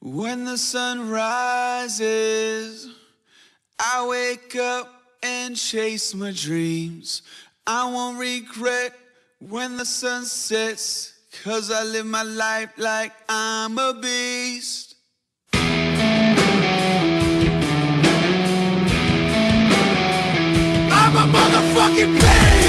When the sun rises, I wake up and chase my dreams. I won't regret when the sun sets, cause I live my life like I'm a beast. I'm a motherfucking beast.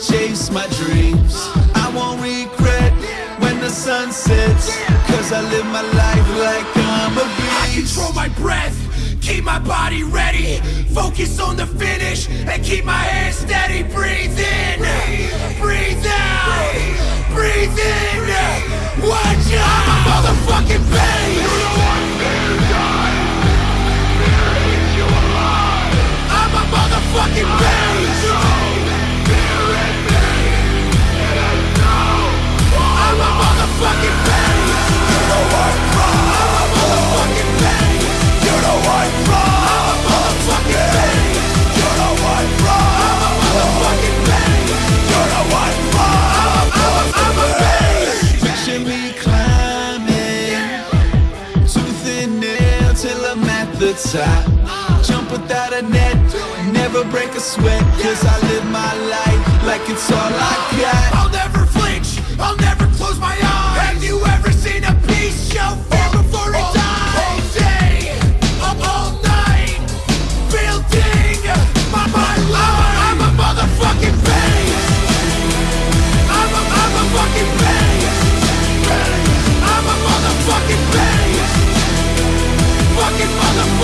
Chase my dreams. I won't regret when the sun sets, cause I live my life like I'm a beast. control my breath, keep my body ready, focus on the finish, and keep my hands steady. Breathe in, the top. Jump without a net, never break a sweat, cause I live my life like it's all I got.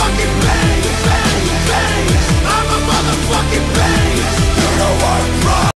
Fucking beast.